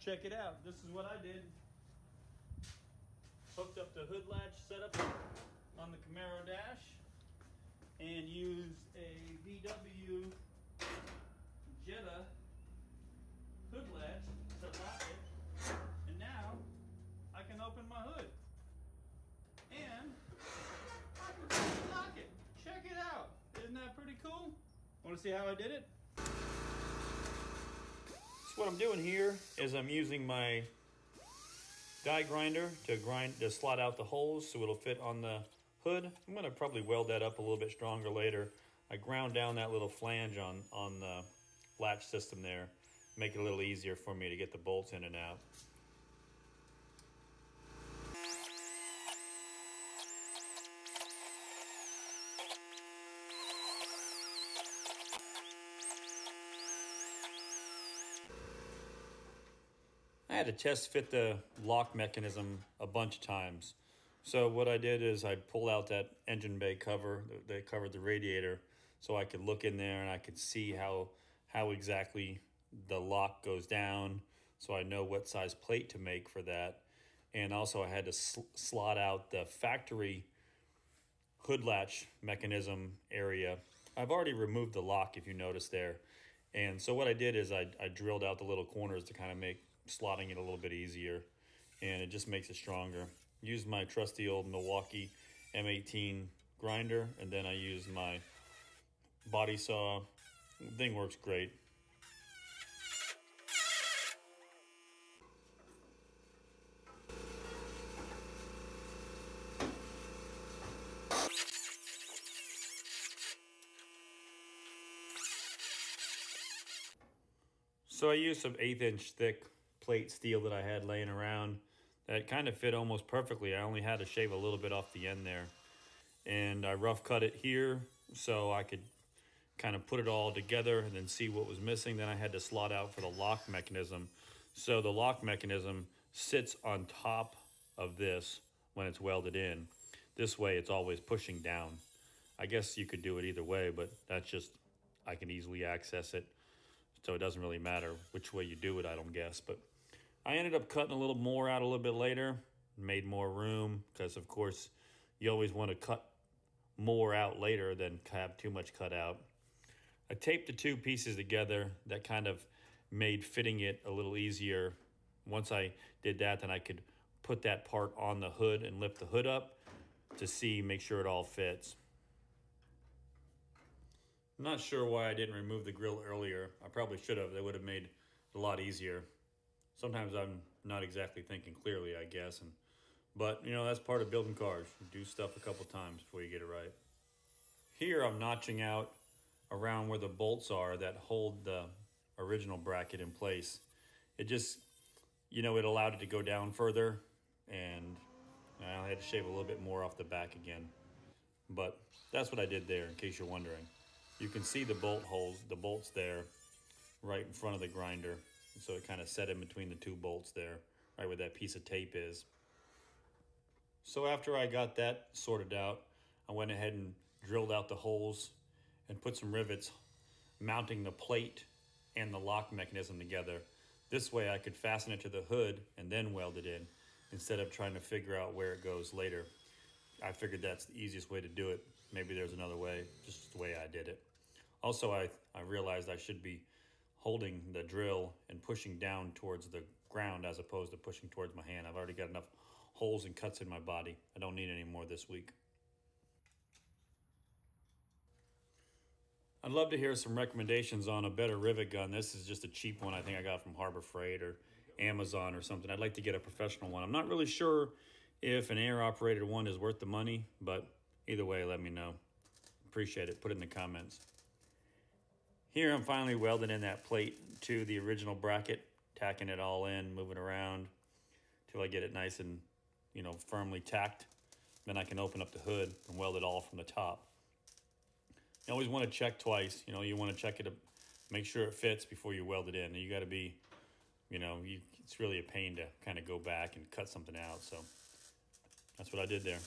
check it out. This is what I did. Hooked up the hood latch setup on the Camaro dash and used a VW Jetta hood latch to lock it. And now I can open my hood and lock it. Check it out. Isn't that pretty cool? Want to see how I did it? So what I'm doing here is I'm using my die grinder to grind to slot out the holes so it'll fit on the hood. I'm going to probably weld that up a little bit stronger later. I ground down that little flange on, on the latch system there, make it a little easier for me to get the bolts in and out. Had to test fit the lock mechanism a bunch of times. So what I did is I pulled out that engine bay cover that covered the radiator so I could look in there and I could see how how exactly the lock goes down so I know what size plate to make for that. And also I had to sl slot out the factory hood latch mechanism area. I've already removed the lock if you notice there. And so what I did is I, I drilled out the little corners to kind of make slotting it a little bit easier and it just makes it stronger. Use my trusty old Milwaukee M18 grinder and then I use my body saw. Thing works great. So I used some eighth inch thick plate steel that I had laying around that kind of fit almost perfectly. I only had to shave a little bit off the end there. And I rough cut it here so I could kind of put it all together and then see what was missing. Then I had to slot out for the lock mechanism. So the lock mechanism sits on top of this when it's welded in. This way it's always pushing down. I guess you could do it either way, but that's just, I can easily access it. So it doesn't really matter which way you do it, I don't guess. But I ended up cutting a little more out a little bit later, made more room because, of course, you always want to cut more out later than have too much cut out. I taped the two pieces together. That kind of made fitting it a little easier. Once I did that, then I could put that part on the hood and lift the hood up to see, make sure it all fits. I'm not sure why I didn't remove the grill earlier. I probably should have. That would have made it a lot easier. Sometimes I'm not exactly thinking clearly, I guess. and But, you know, that's part of building cars. You do stuff a couple times before you get it right. Here I'm notching out around where the bolts are that hold the original bracket in place. It just, you know, it allowed it to go down further and I had to shave a little bit more off the back again. But that's what I did there in case you're wondering. You can see the bolt holes, the bolts there, right in front of the grinder. So it kind of set in between the two bolts there, right where that piece of tape is. So after I got that sorted out, I went ahead and drilled out the holes and put some rivets mounting the plate and the lock mechanism together. This way I could fasten it to the hood and then weld it in instead of trying to figure out where it goes later. I figured that's the easiest way to do it. Maybe there's another way, just the way I did it. Also, I, I realized I should be holding the drill and pushing down towards the ground as opposed to pushing towards my hand. I've already got enough holes and cuts in my body. I don't need any more this week. I'd love to hear some recommendations on a better rivet gun. This is just a cheap one I think I got from Harbor Freight or Amazon or something. I'd like to get a professional one. I'm not really sure if an air operated one is worth the money, but either way, let me know. Appreciate it. Put it in the comments. Here I'm finally welding in that plate to the original bracket, tacking it all in, moving around till I get it nice and, you know, firmly tacked. Then I can open up the hood and weld it all from the top. You always want to check twice. You know, you want to check it to make sure it fits before you weld it in. You got to be, you know, you, it's really a pain to kind of go back and cut something out. So that's what I did there.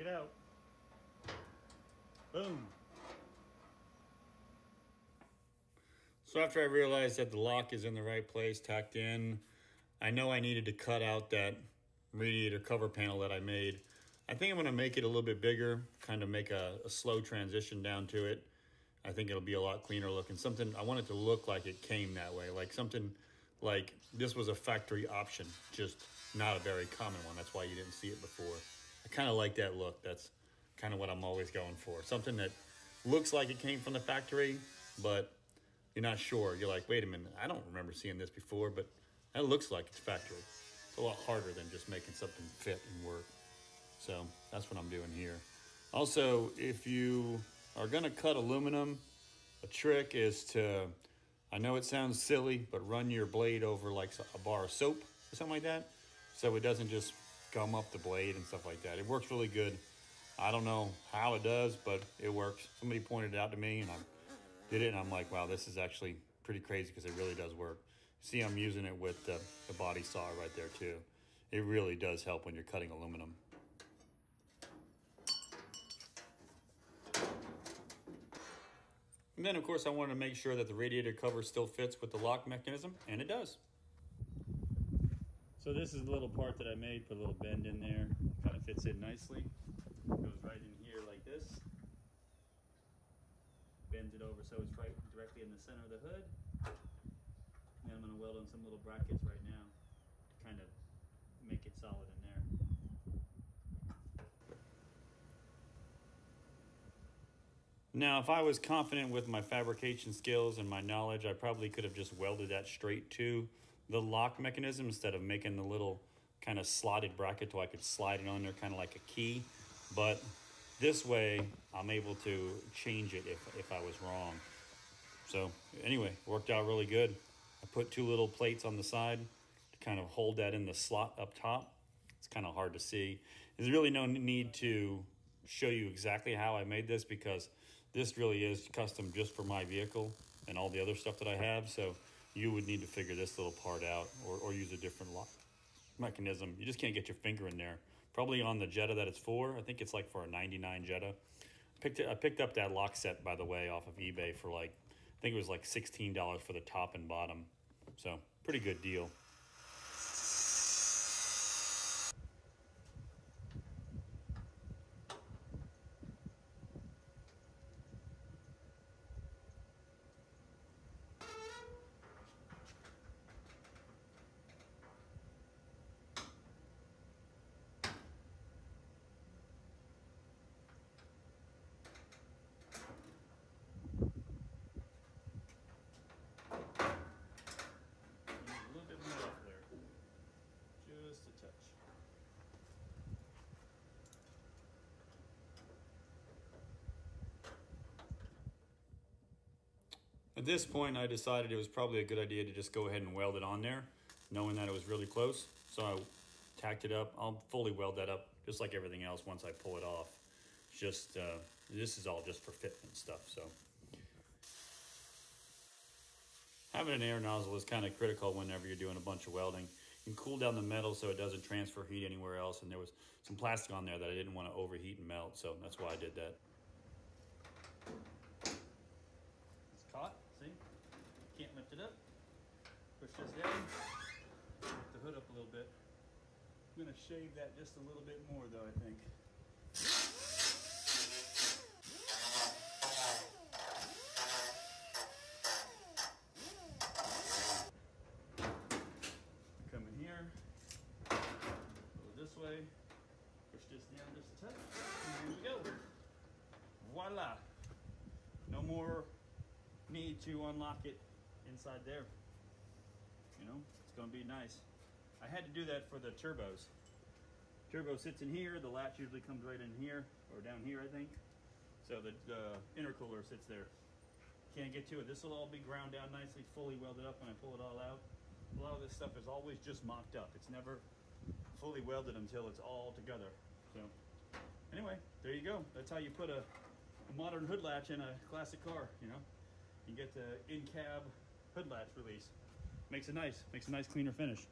Check it out. Boom. So after I realized that the lock is in the right place, tacked in, I know I needed to cut out that radiator cover panel that I made. I think I'm gonna make it a little bit bigger, kind of make a, a slow transition down to it. I think it'll be a lot cleaner looking. Something, I want it to look like it came that way, like something like this was a factory option, just not a very common one. That's why you didn't see it before. I kind of like that look. That's kind of what I'm always going for. Something that looks like it came from the factory, but you're not sure. You're like, wait a minute, I don't remember seeing this before, but that looks like it's factory. It's a lot harder than just making something fit and work. So that's what I'm doing here. Also, if you are gonna cut aluminum, a trick is to, I know it sounds silly, but run your blade over like a bar of soap or something like that. So it doesn't just gum up the blade and stuff like that. It works really good. I don't know how it does, but it works. Somebody pointed it out to me and I did it and I'm like, wow, this is actually pretty crazy because it really does work. See, I'm using it with the, the body saw right there too. It really does help when you're cutting aluminum. And then of course I wanted to make sure that the radiator cover still fits with the lock mechanism, and it does. So this is the little part that I made, put a little bend in there, kind of fits in nicely. Goes right in here like this. Bends it over so it's right directly in the center of the hood. And I'm gonna weld on some little brackets right now to kind of make it solid in there. Now, if I was confident with my fabrication skills and my knowledge, I probably could have just welded that straight to the lock mechanism instead of making the little kind of slotted bracket so I could slide it on there kind of like a key. But this way, I'm able to change it if, if I was wrong. So anyway, worked out really good. I put two little plates on the side to kind of hold that in the slot up top. It's kind of hard to see. There's really no need to show you exactly how I made this because this really is custom just for my vehicle and all the other stuff that I have. So you would need to figure this little part out or, or use a different lock mechanism. You just can't get your finger in there. Probably on the Jetta that it's for. I think it's like for a 99 Jetta. Picked, it, I picked up that lock set, by the way, off of eBay for like, I think it was like $16 for the top and bottom. So pretty good deal. a little bit more off there. Just a touch. At this point, I decided it was probably a good idea to just go ahead and weld it on there, knowing that it was really close. So I tacked it up. I'll fully weld that up, just like everything else once I pull it off. Just, uh, this is all just for fitment stuff, so. Having an air nozzle is kind of critical whenever you're doing a bunch of welding. You can cool down the metal so it doesn't transfer heat anywhere else. And there was some plastic on there that I didn't want to overheat and melt, so that's why I did that. It's caught, see? Can't lift it up. Push this down, lift the hood up a little bit. I'm gonna shave that just a little bit more though, I think. Come in here, it this way, push this down just a touch, and here we go. Voila! No more need to unlock it inside there. You know, it's gonna be nice. I had to do that for the turbos. Turbo sits in here, the latch usually comes right in here, or down here I think. So the, intercooler sits there. Can't get to it. This will all be ground down nicely, fully welded up when I pull it all out. A lot of this stuff is always just mocked up. It's never fully welded until it's all together. So anyway, there you go. That's how you put a, a modern hood latch in a classic car, you know. You get the in-cab hood latch release. Makes it nice, makes a nice cleaner finish.